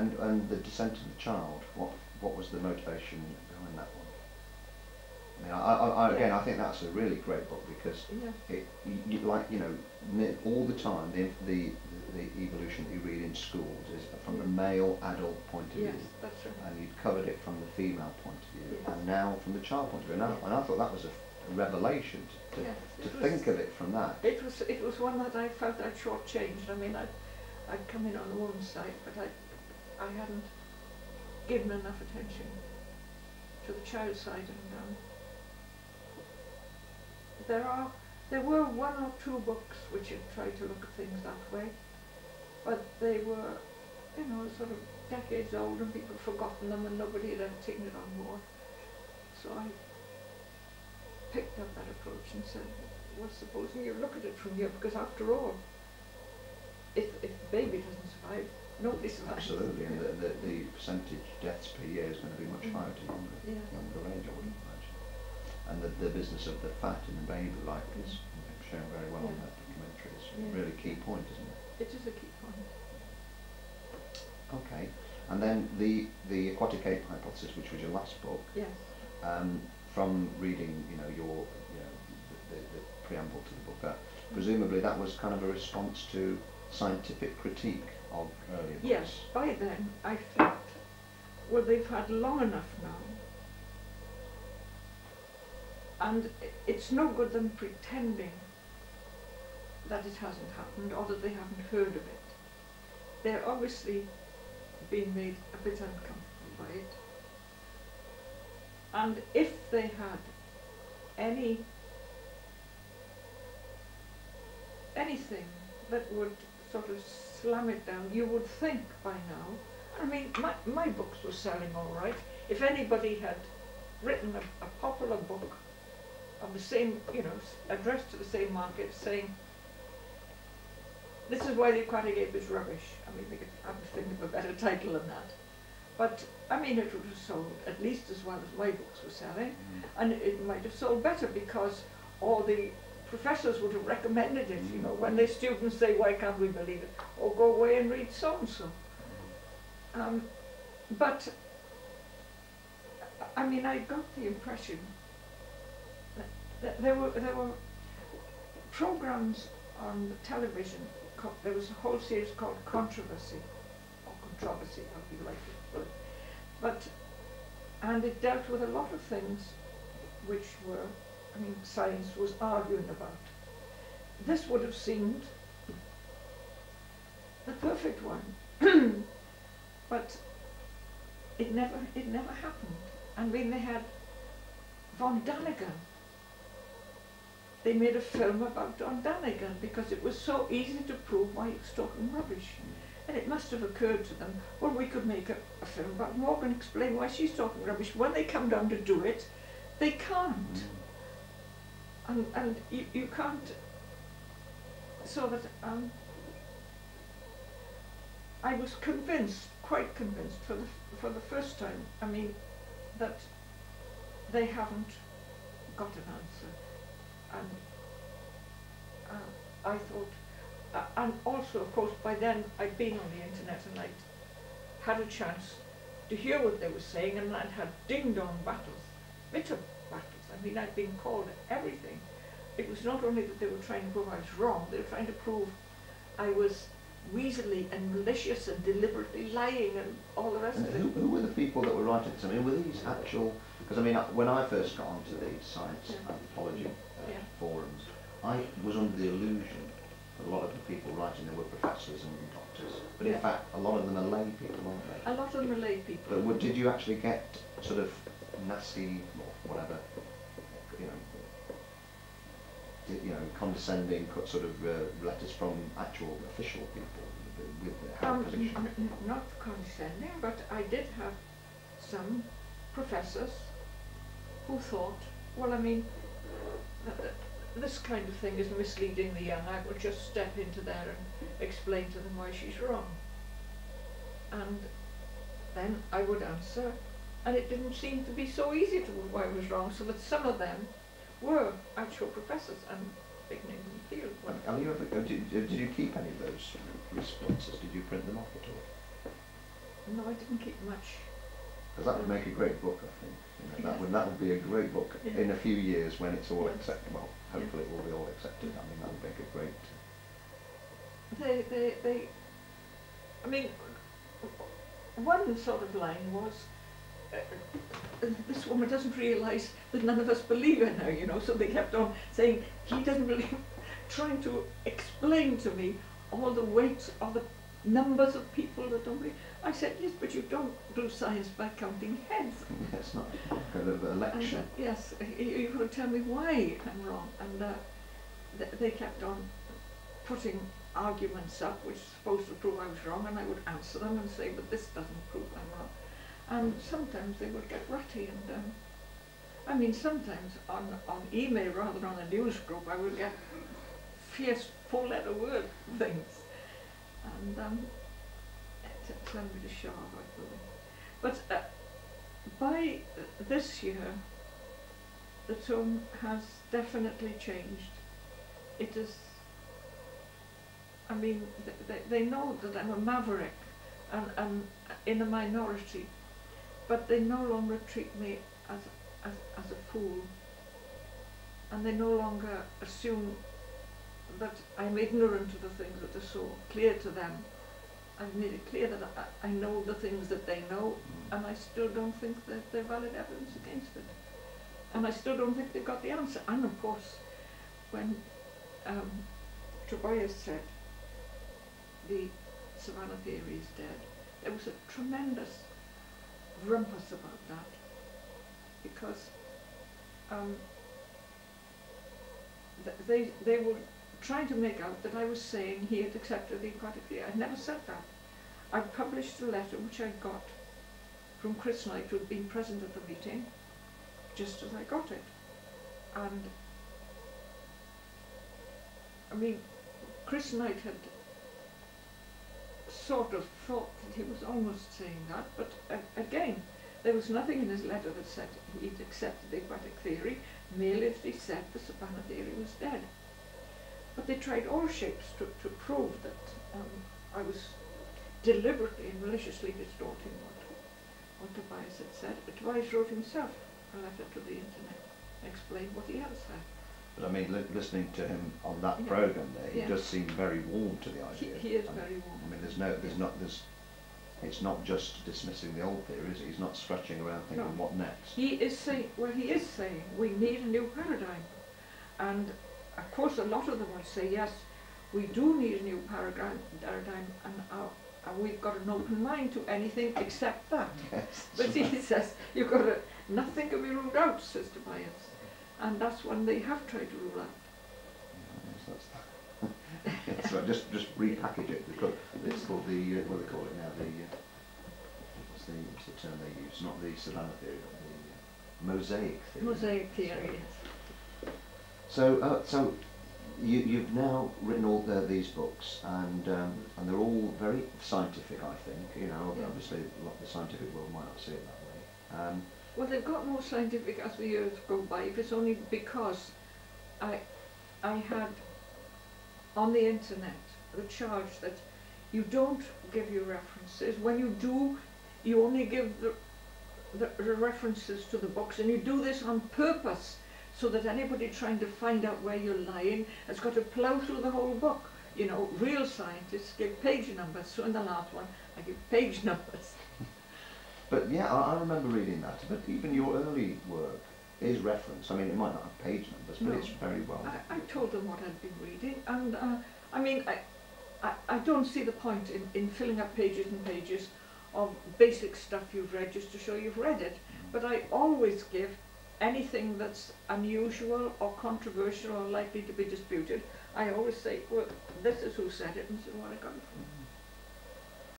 And, and the descent of the child, what, what was the motivation behind that one? I mean, I, I, I, again, I think that's a really great book because Yeah. it, you, you, like, you know, all the time, the, the, the evolution that you read in schools is from the male adult point of Yes, view. that's right. And you'd covered it from the female point of view, Yes. and now from the child point of view. And I, Yes. and I thought that was a, revelation to, to was- think of it from that. It was it was one that I felt I'd shortchanged. I mean, I'd, I'd come in on the woman's side, but I I hadn't given enough attention to the child side. And um, there are there were one or two books which had tried to look at things that way, but they were, you know, sort of decades old and people had forgotten them and nobody had ever taken it on board. So I picked up that approach and said, well, supposing you look at it from here, because after all, if, if the baby doesn't survive, survives. Absolutely, and the, the, the percentage deaths per year is going to be much Mm. higher to younger, Yeah. younger age, I wouldn't imagine. And the, the business of the fat in the baby, like is shown very well in that documentary, It's Yeah. a really key point, isn't it? It is a key point. Okay, and then the, the aquatic ape hypothesis, which was your last book, Yes. um, from reading, you know, your, you know, the, the, the preamble to the book, that presumably that was kind of a response to scientific critique of books. Yes, by then I felt, well, they've had long enough now. And it's no good them pretending that it hasn't happened or that they haven't heard of it. They're obviously being made a bit uncomfortable by it. And if they had any anything that would sort of slam it down, you would think by now. I mean, my, my books were selling all right. If anybody had written a, a popular book of the same, you know, addressed to the same market, saying, this is why the aquatic ape is rubbish. I mean, they could think of a better title than that. But, I mean, it would have sold at least as well as my books were selling Mm. and it might have sold better because all the professors would have recommended it, you know, when their students say, why can't we believe it? Or go away and read so-and-so. Um, but, I mean, I got the impression that, there were, there were programs on the television, there was a whole series called Controversy, or Controversy, however you like it. But, and it dealt with a lot of things which were, I mean, science was arguing about. This would have seemed the perfect one, but it never, it never happened. I mean, they had von Daniken. They made a film about Von Daniken because it was so easy to prove why he was talking rubbish. And it must have occurred to them, well, we could make a, a film about Morgan, explain why she's talking rubbish. When they come down to do it, they can't. Mm. And, and you, you can't, so that um, I was convinced, quite convinced for the, for the first time, I mean, that they haven't got an answer. And uh, I thought, uh, and also, of course, by then I'd been on the internet and I'd had a chance to hear what they were saying and I'd had ding-dong battles, bitter. I mean, I'd been called everything. It was not only that they were trying to prove I was wrong, they were trying to prove I was weaselly and malicious and deliberately lying and all the rest And of who, it. who were the people that were writing this? I mean, were these actual? Because I mean, uh, when I first got onto the science Yeah. anthropology uh, Yeah. forums, I was under the illusion that a lot of the people writing there were professors and doctors, but in Yeah. fact, a lot of them are lay people, aren't they? A lot of Malay people. But did you actually get sort of nasty or whatever, you know, di- you know, condescending co- sort of uh, letters from actual official people with- with the high Um, not condescending, but I did have some professors who thought, well, I mean, th- th- this kind of thing is misleading the young. I would just step into there and explain to them why she's wrong. And then I would answer, and it didn't seem to be so easy to why I was wrong, so that some of them were actual professors and big names in the field. Have you ever, uh, did, did you keep any of those responses? Did you print them off at all? no, I didn't keep much. Because that would make a great book, I think. You know, that Yes. would that would be a great book Yeah. in a few years when it's all Yes. accepted. Well, hopefully it will be all accepted. I mean, that would make a great. They, they, they, I mean, one sort of line was, uh, uh, this woman doesn't realise that none of us believe in her, you know, so they kept on saying, he doesn't believe, trying to explain to me all the weights of the numbers of people that don't believe. I said, yes, but you don't do science by counting heads. It's not kind of a And, lecture. uh, yes, you, you've got to tell me why I'm wrong. And uh, th- they kept on putting arguments up which were supposed to prove I was wrong, and I would answer them and say, but this doesn't prove I'm wrong. And sometimes they would get ratty, and um, I mean, sometimes on, on email rather than on a news group, I would get fierce four-letter word things. And um, t- tell me to believe. But uh, by uh, this year, the tone has definitely changed. It is, I mean, they, they know that I'm a maverick and, and in a minority, but they no longer treat me as, as, as a fool. And they no longer assume that I'm ignorant of the things that are so clear to them. I've made it clear that I, I know the things that they know, and I still don't think that they're valid evidence against it. And I still don't think they've got the answer. And of course, when um, Tobias said the Savannah theory is dead, there was a tremendous rumpus about that because um, th- they, they were trying to make out that I was saying he had accepted the theory. I never said that. I published a letter which I got from Chris Knight, who had been present at the meeting, just as I got it. And, I mean, Chris Knight had sort of thought that he was almost saying that, but uh, again, there was nothing in his letter that said he'd accepted the aquatic theory, merely that he said the Savannah theory was dead. But they tried all shapes to, to prove that um, I was deliberately and maliciously distorting what, what Tobias had said. But Tobias wrote himself a letter to the internet, explained what he had said. But I mean, li- listening to him on that Yeah. program there, he Yeah. does seem very warm to the idea. he is I mean, very warm. I mean, there's no, there's Yeah. not, there's, it's not just dismissing the old theory, is it? He's not scratching around thinking, No. what next? He is saying, well, he is saying we need a new paradigm. And of course, a lot of them will say, yes, we do need a new paradigm, paradigm and, uh, and we've got an open mind to anything except that. Yes. But he says, you've got to, nothing can be ruled out, says Tobias. And that's when they have tried to rule out. Yes, that's, that's right. Just just repackage it. Because it's called the uh, what do they call it now? The uh, what's the what's the term they use? Not the Savannah theory, but the uh, mosaic theory. Mosaic theory, yes. So uh, so you you've now written all the, these books and um, and they're all very scientific. I think you know Yeah. obviously a lot of the scientific world might not see it that way. Um, Well, they've got more scientific as the years go by, if it's only because I, I had on the internet the charge that you don't give your references. When you do, you only give the, the, the references to the books, and you do this on purpose so that anybody trying to find out where you're lying has got to plough through the whole book. You know, real scientists give page numbers, so in the last one I give page numbers. But yeah, I, I remember reading that. But even your early work is referenced. I mean, it might not have page numbers, but No. it's very well. I, I told them what I'd been reading, and uh, I mean, I, I, I don't see the point in, in filling up pages and pages of basic stuff you've read just to show you've read it. But I always give anything that's unusual or controversial or likely to be disputed. I always say, well, this is who said it, and this is where I got it from.